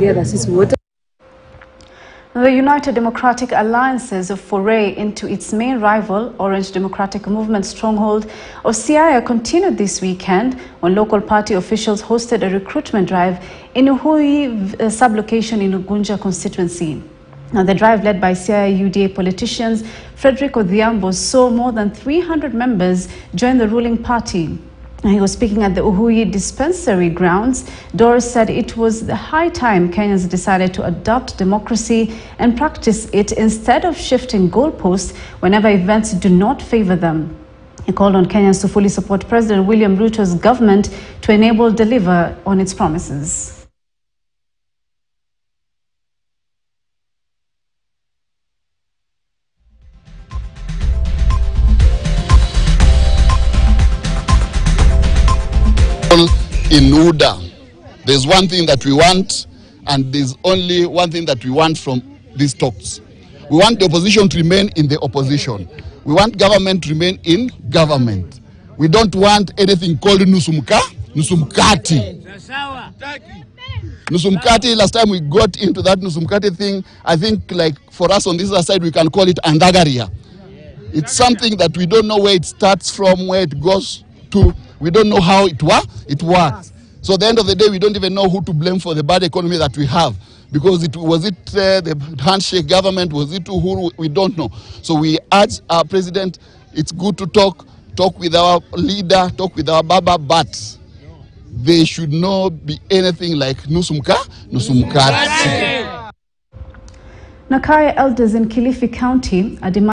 The United Democratic Alliance's of foray into its main rival, Orange Democratic Movement stronghold of Siaya, continued this weekend when local party officials hosted a recruitment drive in Uhui uh, sublocation in Ugunja constituency. Now, the drive led by Siaya UDA politicians Frederick Odhiambo saw more than 300 members join the ruling party. He was speaking at the Uhui dispensary grounds. Doris said it was the high time Kenyans decided to adopt democracy and practice it instead of shifting goalposts whenever events do not favor them. He called on Kenyans to fully support President William Ruto's government to enable deliver on its promises. In UDA. There's one thing that we want, and there's only one thing that we want from these talks. We want the opposition to remain in the opposition. We want government to remain in government. We don't want anything called nusumka, nusumkati. Nusumkati, last time we got into that nusumkati thing, I think like for us on this other side, we can call it andagaria. It's something that we don't know where it starts from, where it goes to. We don't know how it, wa- it works. So at the end of the day, we don't even know who to blame for the bad economy that we have. Because it was it uh, the handshake government, was it Uhuru? We don't know. So we urge our president, it's good to talk, talk with our leader, talk with our Baba, but they should not be anything like Nusumka, Nusumkati. Nakaya elders in Kilifi County are demanding